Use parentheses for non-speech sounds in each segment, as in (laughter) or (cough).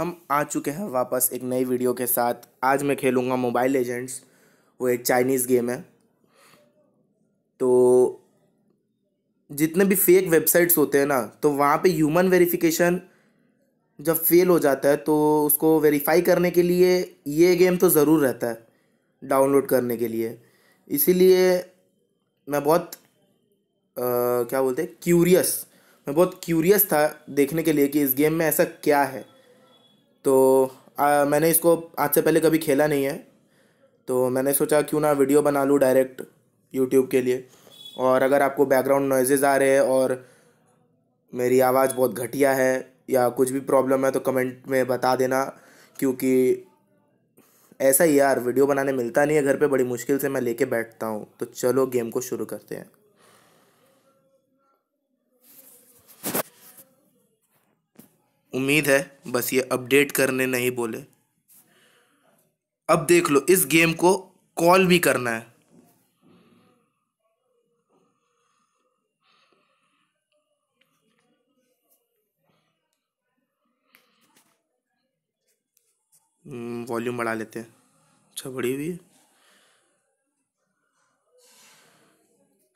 हम आ चुके हैं वापस एक नई वीडियो के साथ। आज मैं खेलूँगा मोबाइल लेजेंड्स वो एक चाइनीज़ गेम है। तो जितने भी फेक वेबसाइट्स होते हैं ना तो वहाँ पे ह्यूमन वेरिफिकेशन जब फेल हो जाता है तो उसको वेरीफाई करने के लिए ये गेम तो ज़रूर रहता है डाउनलोड करने के लिए। इसीलिए मैं बहुत आ, क्या बोलते हैं क्यूरियस मैं बहुत क्यूरियस था देखने के लिए कि इस गेम में ऐसा क्या है। तो आ, मैंने इसको आज से पहले कभी खेला नहीं है। तो मैंने सोचा क्यों ना वीडियो बना लूँ डायरेक्ट यूट्यूब के लिए। और अगर आपको बैकग्राउंड नॉइजेज़ आ रहे हैं और मेरी आवाज़ बहुत घटिया है या कुछ भी प्रॉब्लम है तो कमेंट में बता देना। क्योंकि ऐसा ही यार वीडियो बनाने मिलता नहीं है घर पे बड़ी मुश्किल से मैं लेके बैठता हूँ। तो चलो गेम को शुरू करते हैं। उम्मीद है, बस ये अपडेट करने नहीं बोले। अब देख लो, इस गेम को कॉल भी करना है। वॉल्यूम बढ़ा लेते हैं। अच्छा बड़ी हुई है।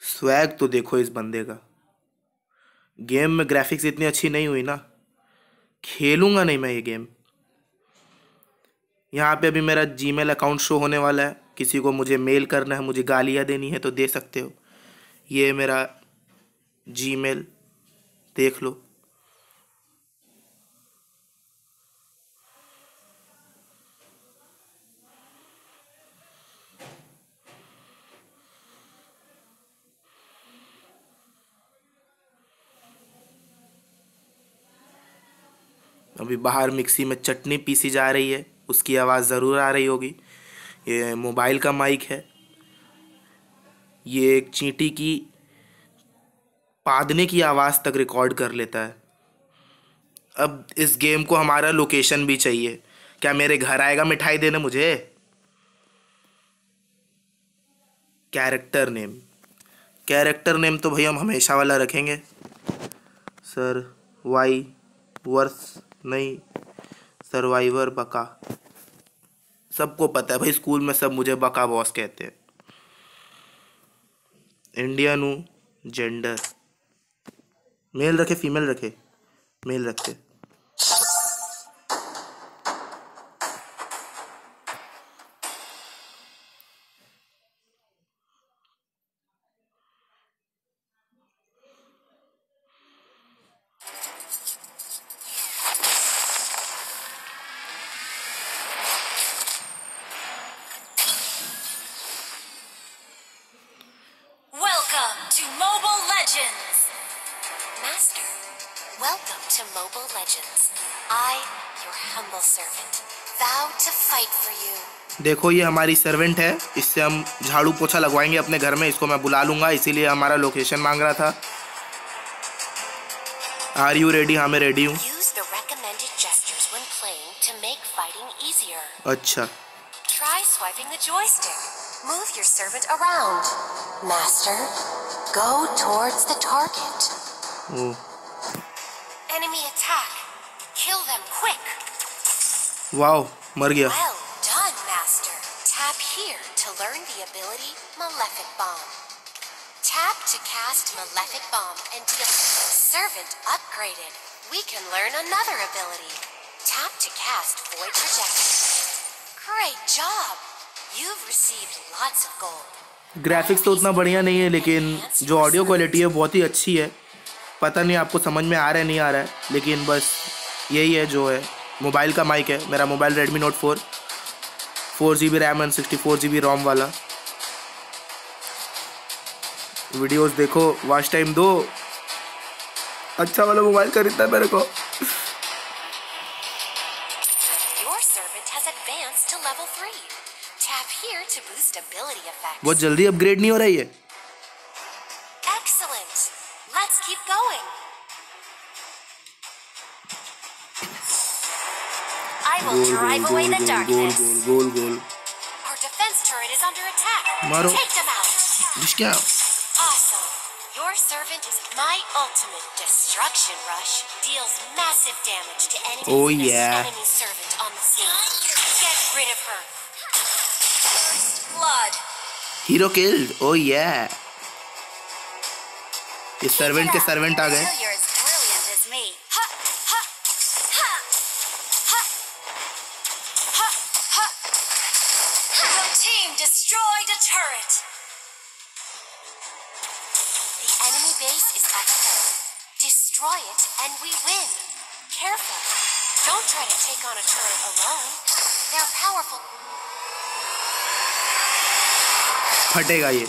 स्वैग तो देखो इस बंदे का। गेम में ग्राफिक्स इतनी अच्छी नहीं हुई ना। खेलूँगा नहीं मैं ये गेम। यहाँ पे अभी मेरा जीमेल अकाउंट शो होने वाला है। किसी को मुझे मेल करना है, मुझे गालियाँ देनी है तो दे सकते हो। ये मेरा जीमेल देख लो। अभी बाहर मिक्सी में चटनी पीसी जा रही है, उसकी आवाज़ ज़रूर आ रही होगी। ये मोबाइल का माइक है। ये एक चींटी की पादने की आवाज़ तक रिकॉर्ड कर लेता है। अब इस गेम को हमारा लोकेशन भी चाहिए। क्या मेरे घर आएगा मिठाई देने मुझे? Character name. कैरेक्टर नेम तो भैया हम हमेशा वाला रखेंगे। Sir, Y, verse. नहीं सर्वाइवर बका। सबको पता है भाई, स्कूल में सब मुझे बका बॉस कहते हैं। इंडियन हूँ जेंडर मेल रखे फीमेल रखे मेल रखते। देखो ये हमारी सर्वेंट है इससे हम झाड़ू पोछा लगवाएँगे अपने घर में इसको मैं बुला लूँगा इसीलिए हमारा लोकेशन मांग रहा था आर यू रेडी हाँ मैं रेडी हूँ अच्छा Try swiping the joystick. Move your servant around. Master, go towards the target. Oh. Enemy attack. Kill them quick. Wow, मर गया. Well cast Malefic Bomb and deal Servant upgraded. We can learn another ability. Tap to cast Void Projection. Great job. You've received lots of gold. Graphics तो उतना बढ़िया नहीं है लेकिन जो audio quality है बहुत ही अच्छी है पता नहीं आपको समझ में आ रहा है नहीं आ रहा है लेकिन बस यही है जो है मोबाइल का माइक है मेरा mobile Redmi note four four G B RAM and sixty four G B ROM वाला वीडियोस देखो वॉच टाइम दो। अच्छा वाला मोबाइल खरीदना मेरे को। बहुत जल्दी अपग्रेड नहीं हो रही है will goal, drive goal, away goal, the darkness. Goal, My ultimate destruction rush deals massive damage to enemies Oh, and a yeah. enemy servant on the scene. Get rid of her. First blood. Hero killed ओ ये ये servant के servant आ गए Ahead. Destroy it and we win. Careful. Don't try to take on a turret alone. They're powerful. फटेगा ये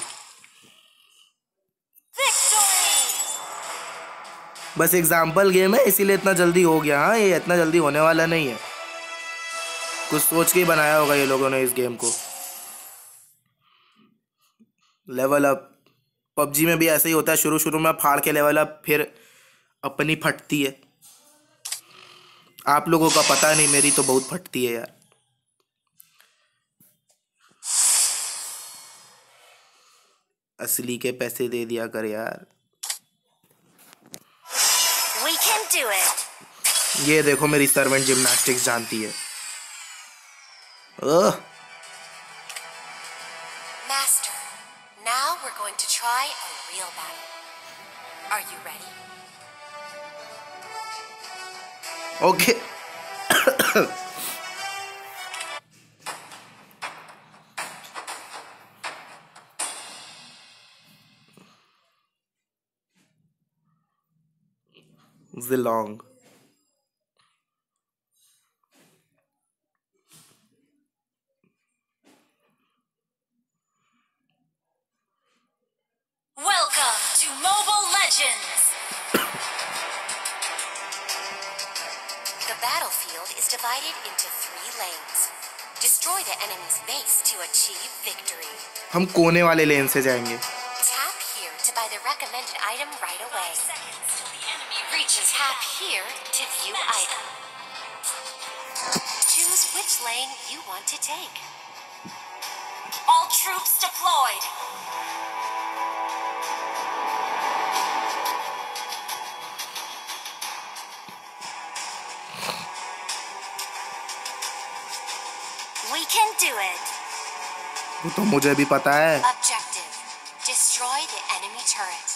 बस example game है इसीलिए इतना जल्दी हो गया हाँ ये इतना जल्दी होने वाला नहीं है कुछ सोच के ही बनाया होगा ये लोगों ने इस गेम को लेवल अप पबजी में भी ऐसे ही होता है शुरू शुरू में फाड़ के लेवल अप फिर अपनी फटती है। आप लोगों का पता नहीं मेरी तो बहुत फटती है यार। असली के पैसे दे दिया कर यार। We can do it. ये देखो मेरी सर्वेंट जिम्नास्टिक्स जानती है। ओह। Okay Zilong. battlefield is divided into three lanes. Destroy the enemy's base to achieve victory. हम कोने वाले लेन से जाएंगे Tap here to buy the recommended item right away. Seconds till the enemy reaches. Tap here to view item. Choose which lane you want to take. All troops deployed. do it. वो तो मुझे भी पता है Objective. Destroy the enemy turret.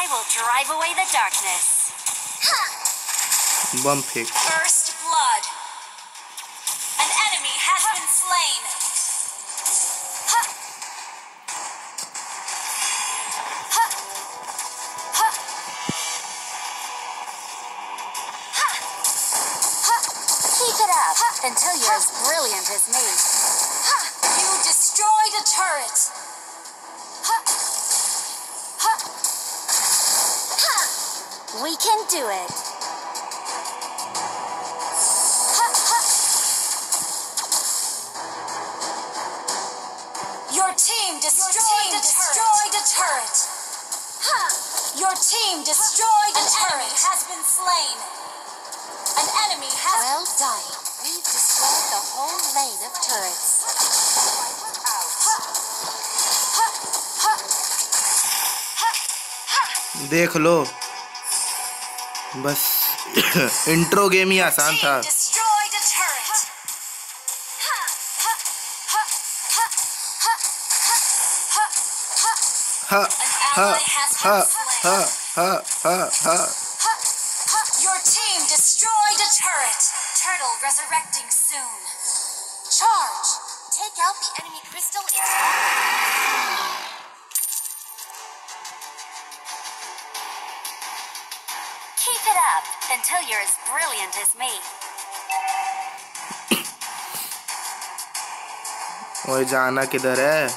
I will drive away the darkness. बम फेंक First blood. An enemy has been slain. Until you're as brilliant as me. Ha. You destroyed a turret. Ha. Ha. Ha. We can do it. Ha, ha. Your team destroyed, a, destroyed a turret. Ha. Your team destroyed a turret. An enemy has been slain. An enemy has. Well done. line of turrets. देख लो। बस (coughs) intro game ही आसान था। ह ह ह ह ह ह ह। Crystal in Keep it up until you're as brilliant as me. ओए जाना किधर है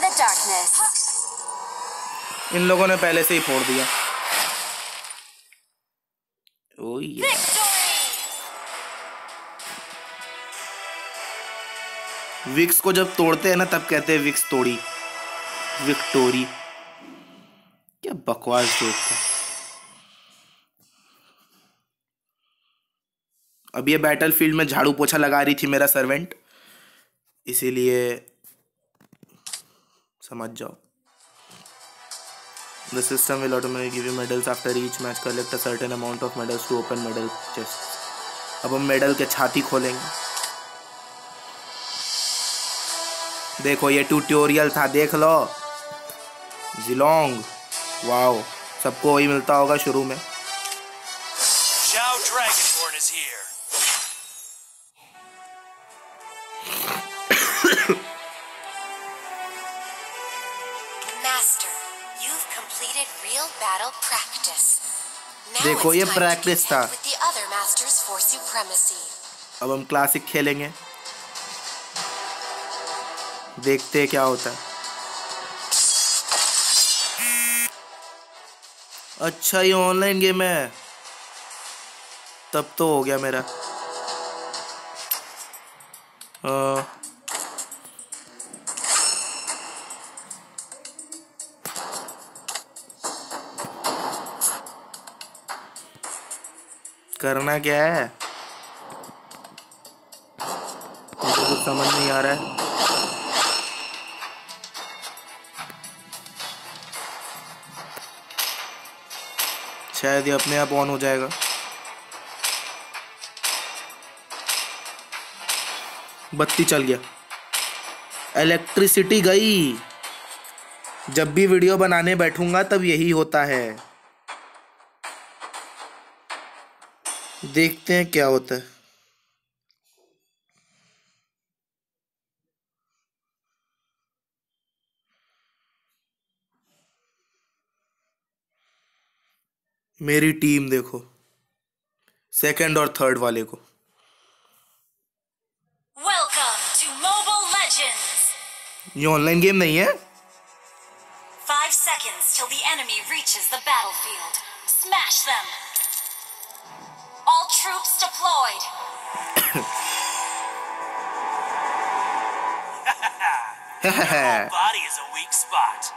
the darkness. इन लोगों ने पहले से ही फोड़ दिया ओ ये विक्स को जब तोड़ते हैं ना, तब कहते हैं, विक्स तोड़ी। विक्टोरी। क्या बकवास देखता अब ये बैटलफील्ड में झाड़ू पोछा लगा रही थी मेरा सर्वेंट इसीलिए समझ जाओ। The system will give you medals after each match collect a certain amount of medals to open medal chest अब हम मेडल के छाती खोलेंगे। देखो ये ट्यूटोरियल था देख लो। जिलोंग वाओ सबको वही मिलता होगा शुरू में। देखो ये प्रैक्टिस था। अब हम क्लासिक खेलेंगे। देखते हैं क्या होता है। अच्छा ये ऑनलाइन गेम है। तब तो हो गया मेरा। अ, करना क्या है? मुझे कुछ समझ नहीं आ रहा है। शायद ये अपने आप ऑन हो जाएगा। बत्ती चल गया। इलेक्ट्रिसिटी गई। जब भी वीडियो बनाने बैठूँगा, तब यही होता है। देखते हैं क्या होता है। मेरी टीम देखो सेकंड और थर्ड वाले को Welcome to Mobile Legends! ये ऑनलाइन गेम नहीं है Five seconds till the enemy reaches the battlefield. Smash them! All troops deployed. (laughs) Body is a weak spot.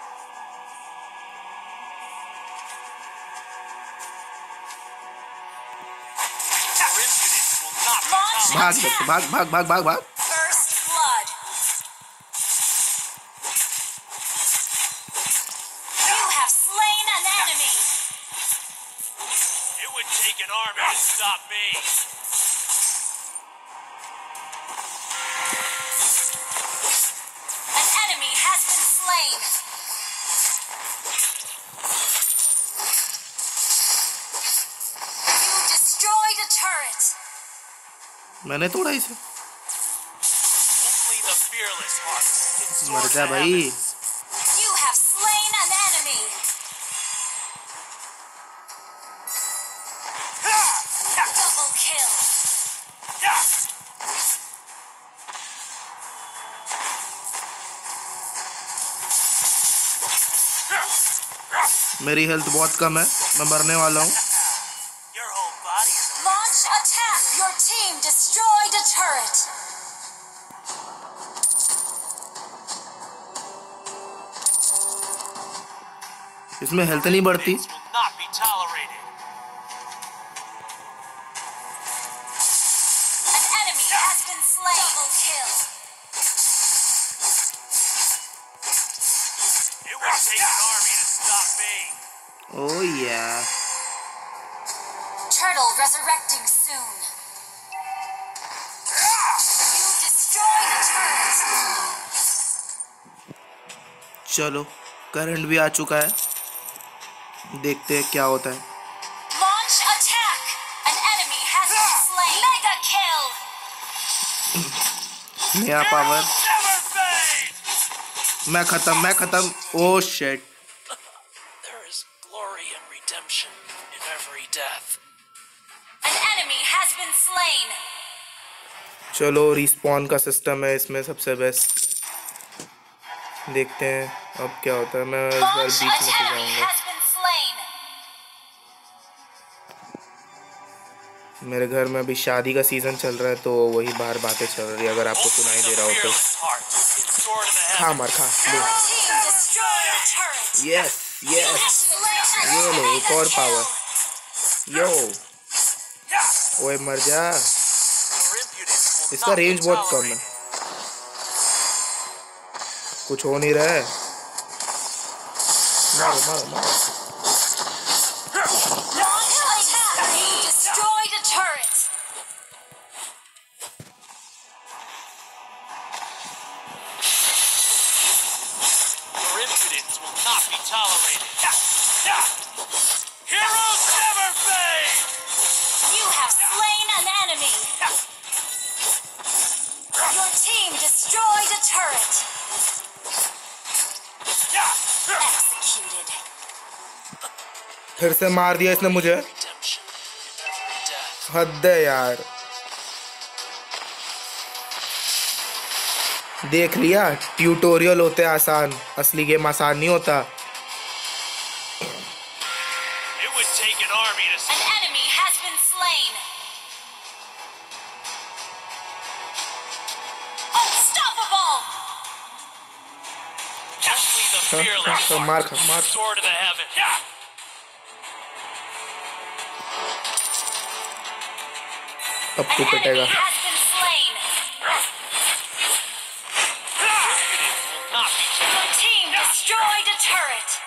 Bahag, bahag, bahag, bahag, bahag. मैंने तोड़ा इसे। मर जा भाई। मेरी हेल्थ बहुत कम है मैं मरने वाला हूँ। इसमें हेल्थ नहीं बढ़ती। oh, चलो करंट भी आ चुका है। देखते हैं क्या होता है। नया पावर मैं खत्म मैं खत्म। oh, ओ शेट चलो रिस्पॉन का सिस्टम है इसमें सबसे बेस्ट देखते हैं अब क्या होता है। मैं इस बार बीच में जाऊँगा। मेरे घर में अभी शादी का सीज़न चल रहा है तो वही बाहर बातें चल रही है। अगर आपको सुनाई दे रहा हो तो। खा मार, खा, ले। यस यस ये लो, एक और पावर यो ओए, मर जा। इसका रेंज बहुत कम है। कुछ हो नहीं रहा है। मारो मारो मारो। से मार दिया इसने मुझे. हद है यार। देख लिया ट्यूटोरियल होते आसान असली गेम आसान नहीं होता। It would take Your तू कटेगा destroyed a turret!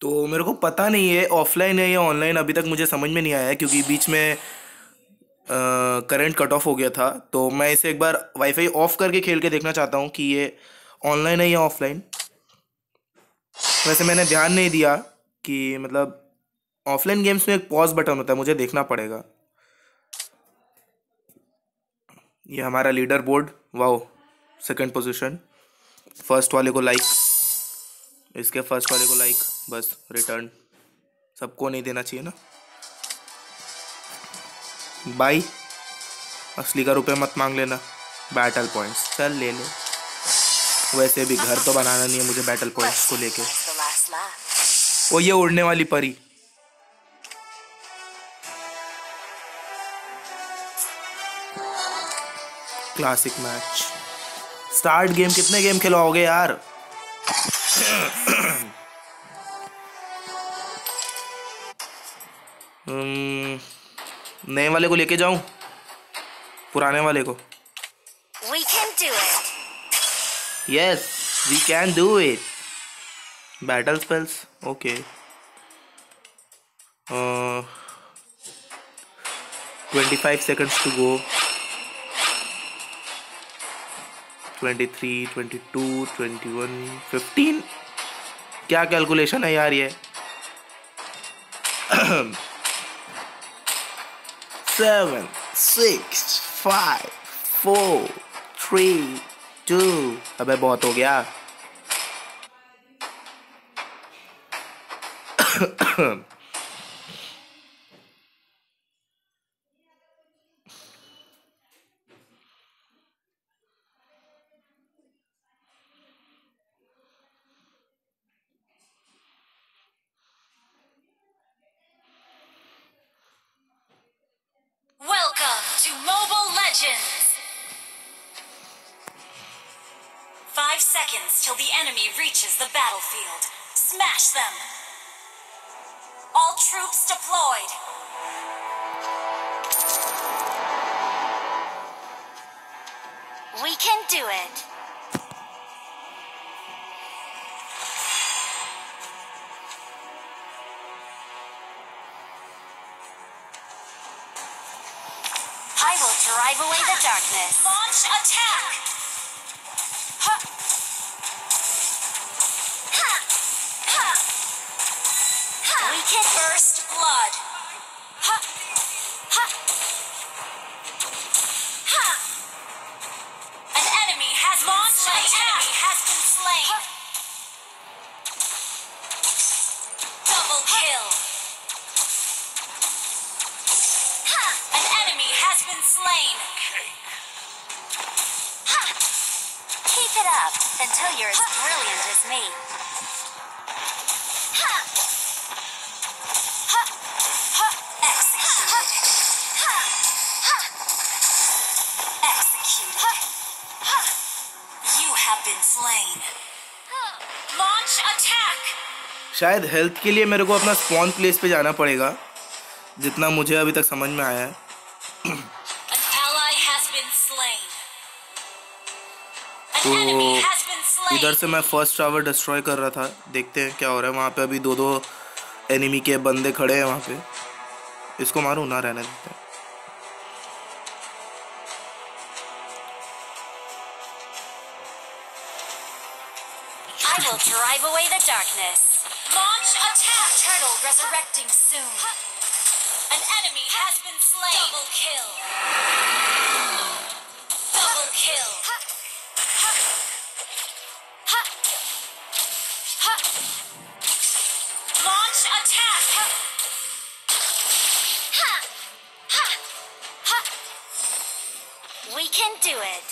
तो मेरे को पता नहीं है ऑफलाइन है या ऑनलाइन अभी तक मुझे समझ में नहीं आया क्योंकि बीच में करंट कट ऑफ़ हो गया था। तो मैं इसे एक बार वाईफाई ऑफ़ करके खेल के देखना चाहता हूँ कि ये ऑनलाइन है या ऑफलाइन वैसे मैंने ध्यान नहीं दिया कि मतलब ऑफलाइन गेम्स में एक पॉज बटन होता है, मुझे देखना पड़ेगा। ये हमारा leader board wow second position first वाले को लाइक इसके फ़र्स्ट वाले को लाइक बस रिटर्न सबको नहीं देना चाहिए ना? बाई असली का रुपए मत मांग लेना। बैटल पॉइंट्स चल ले ले। वैसे भी घर तो बनाना नहीं है मुझे बैटल पॉइंट्स को लेके. वो ये उड़ने वाली परी। क्लासिक मैच स्टार्ट गेम कितने गेम खिलाओगे यार? नए वाले को लेके जाऊँ? पुराने वाले को? We can do it yes we can do it battle spells okay twenty five seconds to go twenty three twenty two twenty one fifteen क्या कैलकुलेशन है यार ये? (clears throat) (coughs) seven six five four three two अबे बहुत हो गया Smash them! All troops deployed! We can do it. I will drive away the darkness. Launch attack! First blood! Ha! Ha! Ha! An enemy has launched An enemy has been slain! Double kill! Ha! An enemy has been slain! Ha! keep it up until you're as brilliant as me. You have been slain. Launch attack. शायद health के लिए मेरे को अपना spawn place पे जाना पड़ेगा जितना मुझे अभी तक समझ में आया है तो. इधर से मैं फ़र्स्ट टावर डिस्ट्रॉय कर रहा था देखते हैं क्या हो रहा है वहाँ पे अभी दो दो एनिमी के बंदे खड़े हैं वहाँ पे इसको मारूं ना रहने देते हैं resurrecting soon. An enemy has been slain. Double kill. Double kill. Launch attack. We can do it.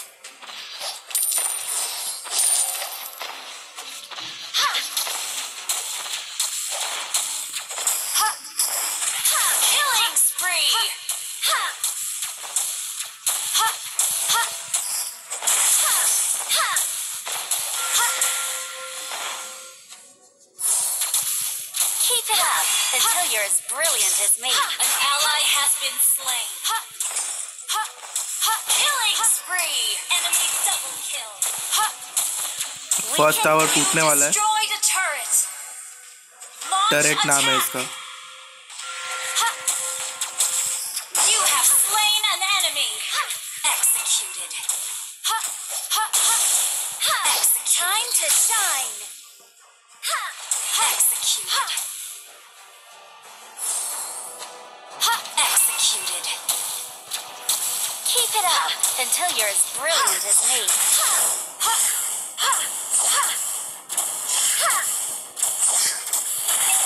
brilliant as me. An ally has been slain. Killing spree. Enemy double kill. We first can tower do टूटने वाला है Destroyed a turret. Launch turret नाम है attack. इसका You have slain an enemy. Executed. Executed. Time to shine. Executed. Executed. It up until you're as brilliant as me.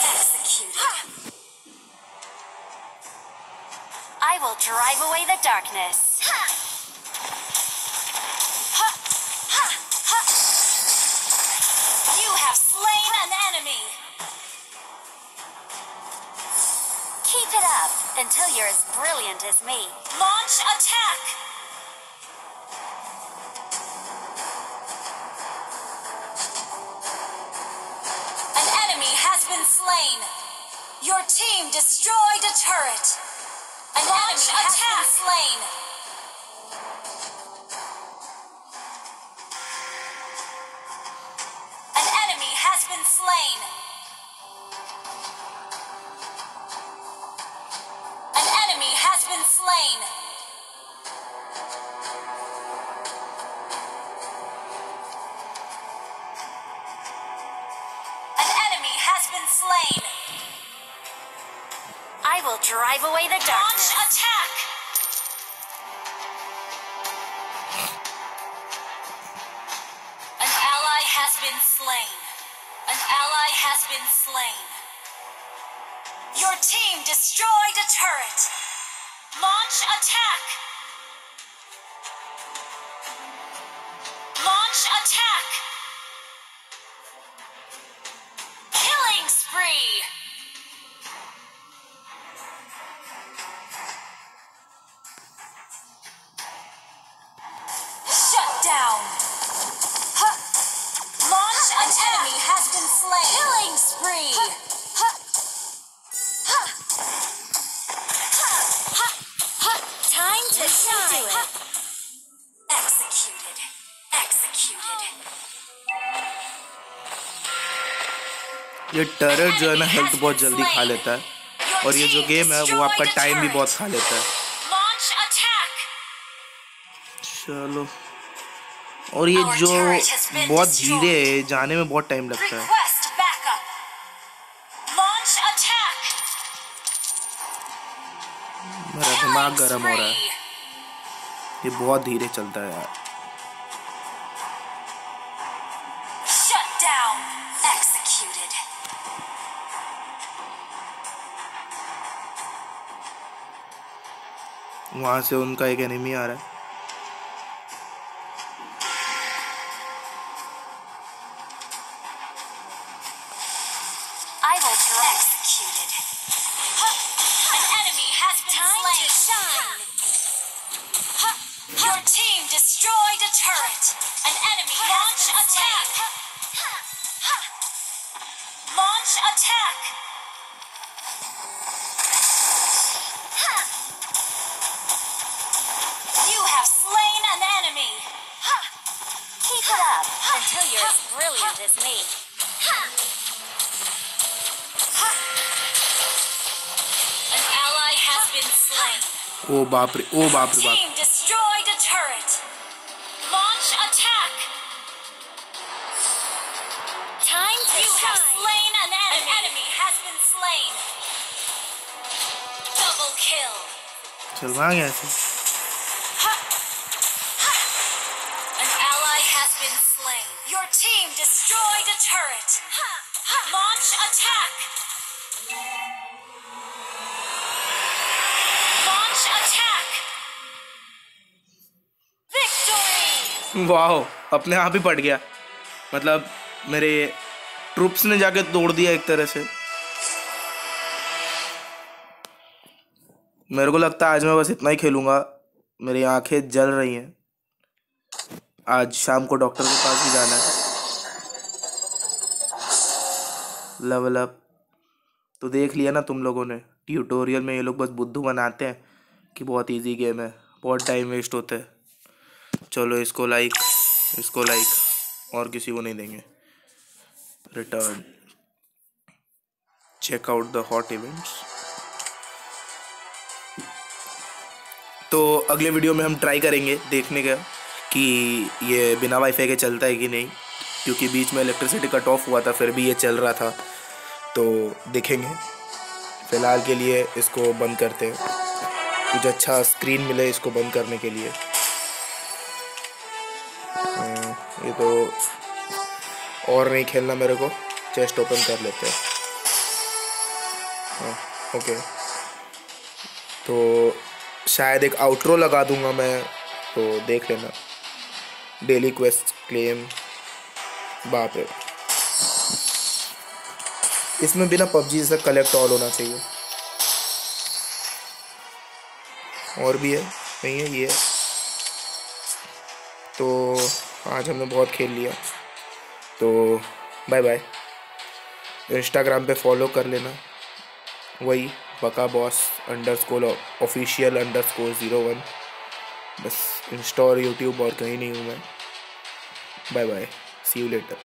Executed. I will drive away the darkness. You have slain an enemy. Keep it up until you're as brilliant as me. Launch attack. An enemy has been slain. Your team destroyed a turret. An enemy has been slain. An enemy has been slain. Been slain. An enemy has been slain. I will drive away the darkness. Launch attack. An ally has been slain. An ally has been slain. Your team destroyed a turret. Launch attack. Launch attack. ये turret जो है ना health बहुत जल्दी खा लेता है। और ये जो गेम है वो आपका टाइम भी बहुत खा लेता है। चलो। और ये जो बहुत धीरे है जाने में बहुत टाइम लगता है. मेरा दिमाग गर्म हो रहा है। ये बहुत धीरे चलता है यार। वहाँ से उनका एक एनिमी आ रहा है। job until you're as brilliant as me. An ally has been slain. Oh, bapre. Oh, bapre. Bap. Team destroyed a turret. Launch attack. Time to You shine. have slain an enemy. An enemy has been slain. Double kill. Chal bhag yaar. वाह अपने आप ही पट गया। मतलब मेरे troops ने जाके तोड़ दिया एक तरह से। मेरे को लगता है आज मैं बस इतना ही खेलूँगा। मेरी आँखें जल रही हैं। आज शाम को डॉक्टर के पास भी जाना है। लेवल अप तो देख लिया ना तुम लोगों ने। ट्यूटोरियल में ये लोग बस बुद्धू बनाते हैं कि बहुत इजी गेम है। बहुत टाइम वेस्ट होता है। चलो इसको लाइक इसको लाइक और किसी को नहीं देंगे। Return check out the hot events तो अगले वीडियो में हम ट्राई करेंगे देखने का कि ये बिना वाईफाई के चलता है कि नहीं, क्योंकि बीच में इलेक्ट्रिसिटी कट ऑफ़ हुआ था, फिर भी ये चल रहा था। तो देखेंगे। फ़िलहाल के लिए इसको बंद करते हैं। कुछ अच्छा स्क्रीन मिले इसको बंद करने के लिए। ये तो और नहीं खेलना मेरे को चेस्ट ओपन कर लेते हैं। हाँ, ओके तो शायद एक आउटरो लगा दूँगा मैं तो देख लेना। डेली क्वेस्ट क्लेम बाप रे। इसमें बिना पबजी से कलेक्ट ऑल होना चाहिए। और भी है नहीं है ये है। तो आज हमने बहुत खेल लिया। तो बाय बाय इंस्टाग्राम पे फॉलो कर लेना। वही, बका boss underscore official underscore zero one बस इंस्टा और यूट्यूब और कहीं नहीं हूँ मैं। Bye bye see you later